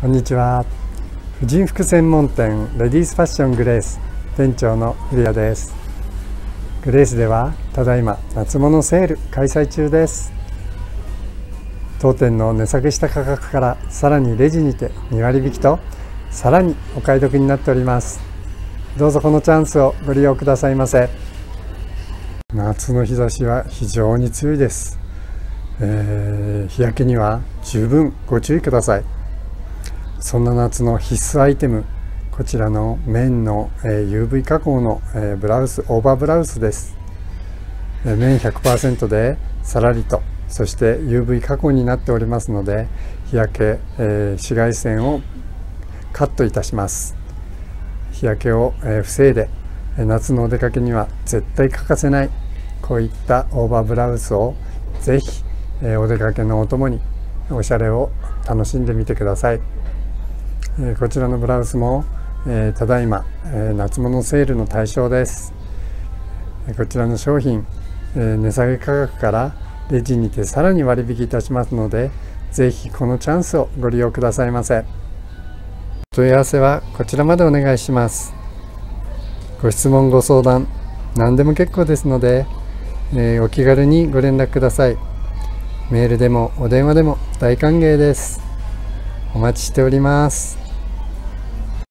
こんにちは。婦人服専門店レディースファッショングレース店長の古谷です。グレースではただいま夏物セール開催中です。当店の値下げした価格からさらにレジにて2割引きとさらにお買い得になっております。どうぞこのチャンスをご利用くださいませ。夏の日差しは非常に強いです、えー、日焼けには十分ご注意ください。そんな夏の必須アイテムこちらの綿の UV 加工のブラウスオーバーブラウスです綿100%でさらりとそして UV 加工になっておりますので日焼け紫外線をカットいたします日焼けを防いで夏のお出かけには絶対欠かせないこういったオーバーブラウスをぜひお出かけのお供におしゃれを楽しんでみてください。えこちらのブラウスも、えただいま、え夏物セールの対象です。こちらの商品、え値下げ価格からレジにてさらに割引いたしますのでぜひこのチャンスをご利用くださいませ。問い合わせはこちらまでお願いします。ご質問ご相談何でも結構ですので、えー、お気軽にご連絡ください。メールでもお電話でも大歓迎です。お待ちしております。